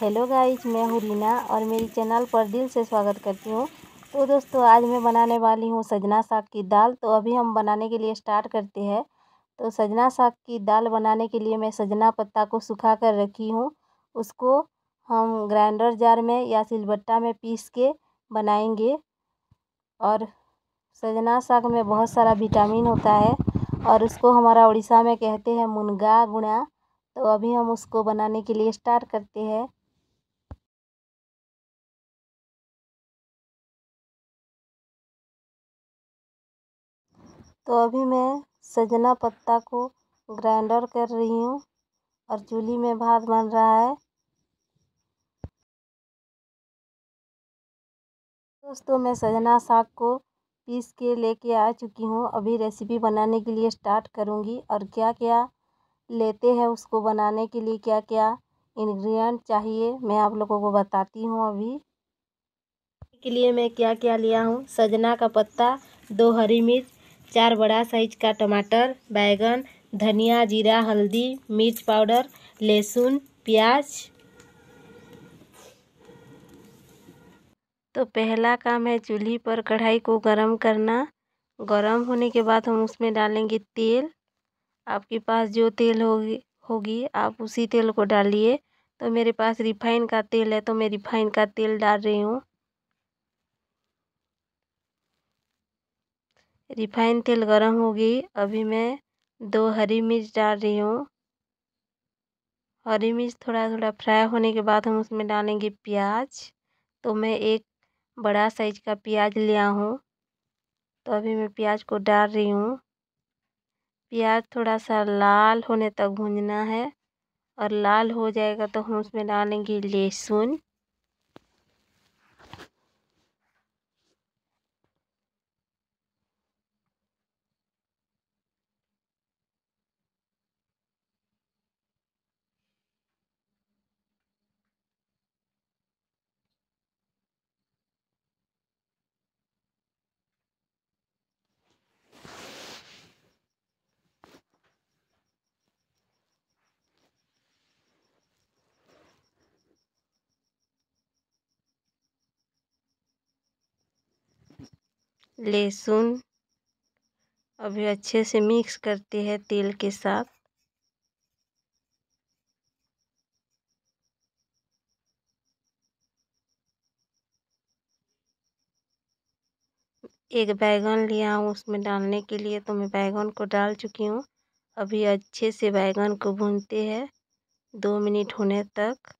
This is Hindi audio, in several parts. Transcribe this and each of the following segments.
हेलो गाइज़ मैं हूँ रीना और मेरी चैनल पर दिल से स्वागत करती हूँ। तो दोस्तों, आज मैं बनाने वाली हूँ सजना साग की दाल। तो अभी हम बनाने के लिए स्टार्ट करते हैं। तो सजना साग की दाल बनाने के लिए मैं सजना पत्ता को सुखा कर रखी हूँ। उसको हम ग्राइंडर जार में या सिलबट्टा में पीस के बनाएँगे। और सजना साग में बहुत सारा विटामिन होता है और उसको हमारा उड़ीसा में कहते हैं मुनगा गुणा। तो अभी हम उसको बनाने के लिए स्टार्ट करते हैं। तो अभी मैं सजना पत्ता को ग्राइंडर कर रही हूँ और चूल्ही में भात बन रहा है। दोस्तों, मैं सजना साग को पीस के लेके आ चुकी हूँ। अभी रेसिपी बनाने के लिए स्टार्ट करूँगी और क्या क्या लेते हैं उसको बनाने के लिए क्या क्या इंग्रेडिएंट चाहिए मैं आप लोगों को बताती हूँ अभी। के लिए मैं क्या क्या लिया हूँ? सजना का पत्ता, दो हरी मिर्च चार बड़ा साइज़ का टमाटर, बैगन, धनिया, जीरा, हल्दी, मिर्च पाउडर, लहसुन, प्याज। तो पहला काम है चूल्ही पर कढ़ाई को गरम करना। गरम होने के बाद हम उसमें डालेंगे तेल। आपके पास जो तेल होगी होगी, आप उसी तेल को डालिए। तो मेरे पास रिफाइन का तेल है तो मैं रिफाइन का तेल डाल रही हूँ। रिफाइन तेल गरम हो गई अभी मैं दो हरी मिर्च डाल रही हूँ। हरी मिर्च थोड़ा थोड़ा फ्राई होने के बाद हम उसमें डालेंगे प्याज। तो मैं एक बड़ा साइज़ का प्याज लिया हूँ। तो अभी मैं प्याज को डाल रही हूँ। प्याज थोड़ा सा लाल होने तक भूनना है। और लाल हो जाएगा तो हम उसमें डालेंगे लहसुन। लहसुन अभी अच्छे से मिक्स करते हैं तेल के साथ। एक बैगन लिया हूँ, उसमें डालने के लिए तो मैं बैगन को डाल चुकी हूँ। अभी अच्छे से बैगन को भूनते हैं, दो मिनट होने तक।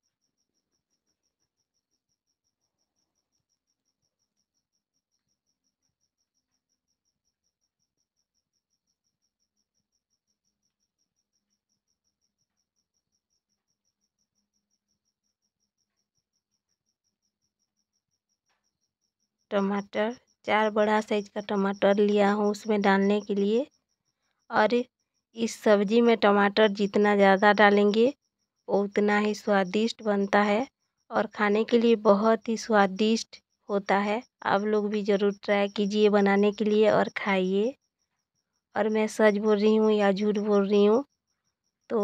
टमाटर, चार बड़ा साइज़ का टमाटर लिया हूँ उसमें डालने के लिए। और इस सब्ज़ी में टमाटर जितना ज़्यादा डालेंगे, उतना ही स्वादिष्ट बनता है और खाने के लिए बहुत ही स्वादिष्ट होता है। आप लोग भी ज़रूर ट्राई कीजिए बनाने के लिए और खाइए। और मैं सच बोल रही हूँ या झूठ बोल रही हूँ तो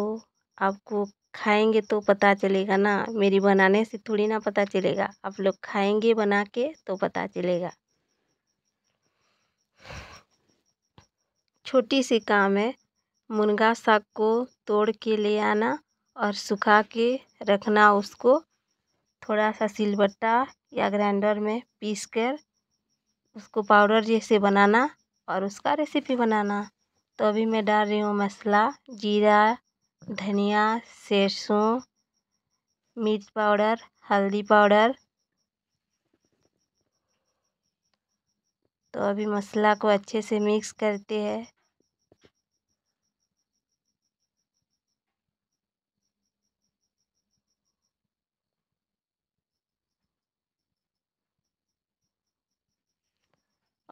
आपको खाएँगे तो पता चलेगा ना, मेरी बनाने से थोड़ी ना पता चलेगा। आप लोग खाएँगे बना के तो पता चलेगा। छोटी सी काम है। मुनगा साग को तोड़ के ले आना और सुखा के रखना उसको। थोड़ा सा सिलबट्टा या ग्राइंडर में पीस कर उसको पाउडर जैसे बनाना और उसका रेसिपी बनाना। तो अभी मैं डाल रही हूँ मसाला, जीरा धनिया, सरसों, मिर्च पाउडर, हल्दी पाउडर। तो अभी मसाला को अच्छे से मिक्स करते हैं।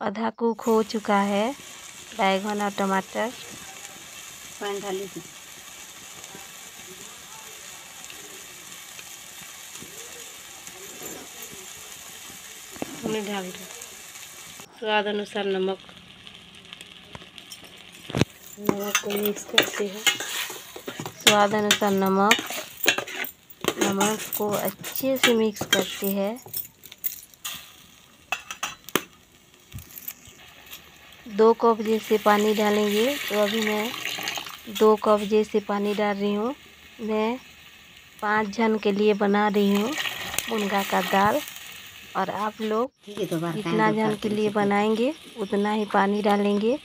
आधा कुक हो चुका है। बैगन और टमाटर। पानी डाली दो स्वाद अनुसार नमक। नमक को मिक्स करते हैं। स्वाद अनुसार नमक। नमक को अच्छे से मिक्स करते हैं। दो कप जैसे पानी डालेंगे। तो अभी मैं दो कप जैसे पानी डाल रही हूँ। मैं पाँच जन के लिए बना रही हूँ। मुनगा का दाल। और आप लोग जितना जन के लिए बनाएँगे उतना ही पानी डालेंगे।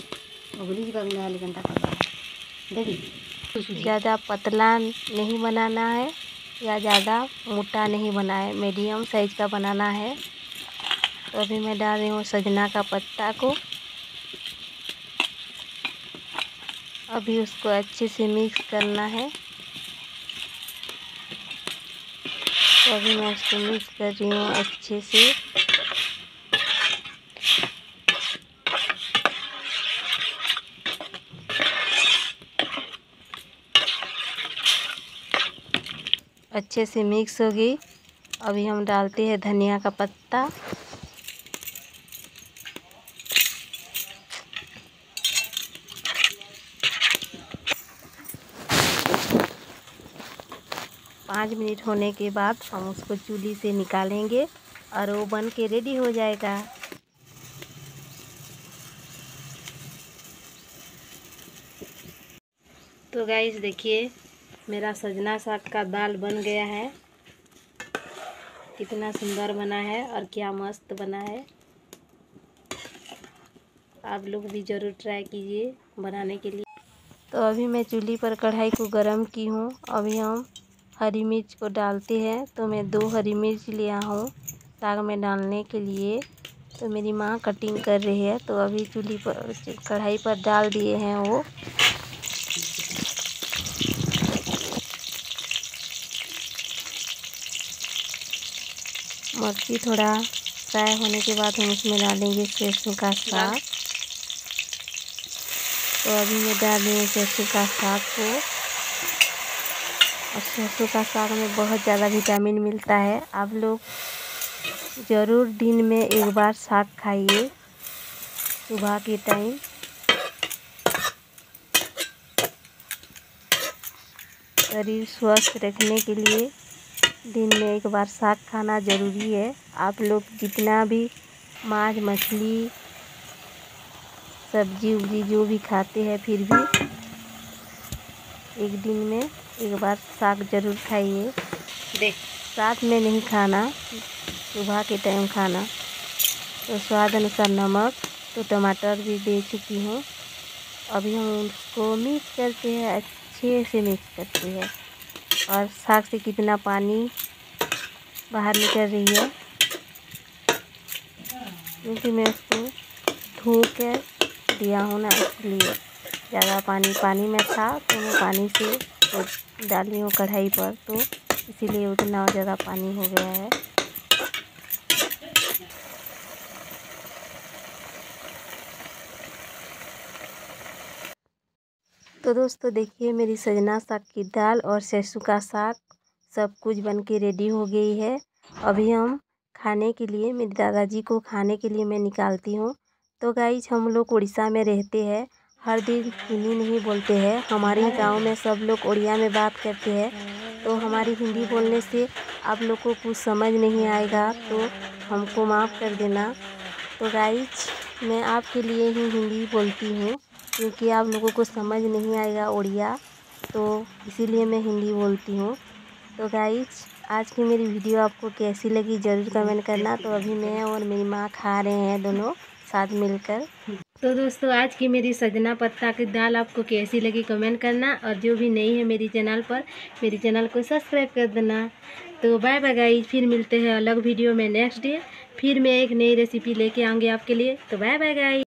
ज़्यादा पतला नहीं बनाना है या ज़्यादा मोटा नहीं बना है मीडियम साइज़ का बनाना है। तो अभी मैं डाल रही हूँ सजना का पत्ता को। अभी उसको अच्छे से मिक्स करना है। तो अभी मैं इसको मिक्स कर रही हूँ अच्छे से। अच्छे से मिक्स हो गई। अभी हम डालते हैं धनिया का पत्ता। पाँच मिनट होने के बाद हम उसको चूल्ही से निकालेंगे और वो बन के रेडी हो जाएगा। तो गाइस देखिए, मेरा सजना साग का दाल बन गया है। कितना सुंदर बना है और क्या मस्त बना है। आप लोग भी ज़रूर ट्राई कीजिए बनाने के लिए। तो अभी मैं चूल्ही पर कढ़ाई को गरम की हूँ। अभी हम हरी मिर्च को डालते हैं तो मैं दो हरी मिर्च लिया हूँ। साग में डालने के लिए तो मेरी माँ कटिंग कर रही है तो अभी चूल्ही पर, कढ़ाई पर डाल दिए हैं वो। मिर्ची थोड़ा फ्राई होने के बाद हम उसमें डालेंगे सरसों का साग। तो अभी मैं डाल रही हूँ सरसों का साग को। और सरसों का साग में बहुत ज़्यादा विटामिन मिलता है। आप लोग ज़रूर दिन में एक बार साग खाइए सुबह के टाइम। शरीर स्वस्थ रखने के लिए दिन में एक बार साग खाना ज़रूरी है। आप लोग जितना भी मांस, मछली सब्ज़ी उब्जी जो भी खाते हैं, फिर भी एक दिन में एक बार साग ज़रूर खाइए। देख। रात में नहीं खाना सुबह के टाइम खाना। तो स्वाद अनुसार नमक तो टमाटर भी दे चुकी हूँ। अभी हम उसको मिक्स करते हैं अच्छे से मिक्स करते हैं। और साग से कितना पानी बाहर निकल रही है। क्योंकि मैं उसको धो कर दिया हूँ ना इसलिए। ज़्यादा पानी पानी में था तो मैं पानी से तो डाली हूँ कढ़ाई पर तो इसीलिए उतना ज़्यादा पानी हो गया है। तो दोस्तों, देखिए, मेरी सजना साग की दाल और सरसों का साग सब कुछ बन के रेडी हो गई है। अभी हम खाने के लिए, मेरे दादाजी को खाने के लिए मैं निकालती हूँ। तो गाइज़ हम लोग उड़ीसा में रहते हैं। हर दिन हिंदी नहीं बोलते हैं। हमारे गाँव में सब लोग उड़िया में बात करते हैं। तो हमारी हिंदी बोलने से आप लोग को कुछ समझ नहीं आएगा। तो हमको माफ़ कर देना। तो गाइज़ मैं आपके लिए ही हिंदी बोलती हूँ, क्योंकि आप लोगों को समझ नहीं आएगा उड़िया तो इसीलिए मैं हिंदी बोलती हूँ। तो गाइज़ आज की मेरी वीडियो आपको कैसी लगी ज़रूर कमेंट करना। तो अभी मैं और मेरी माँ खा रहे हैं दोनों साथ मिलकर। तो दोस्तों, आज की मेरी सजना पत्ता की दाल आपको कैसी लगी कमेंट करना और जो भी नई है मेरी चैनल पर, मेरी चैनल को सब्सक्राइब कर देना। तो बाय बाय गाइज़ फिर मिलते हैं अलग वीडियो में नेक्स्ट डे फिर मैं एक नई रेसिपी लेके आऊँगी आपके लिए। तो बाय बाय गाइज़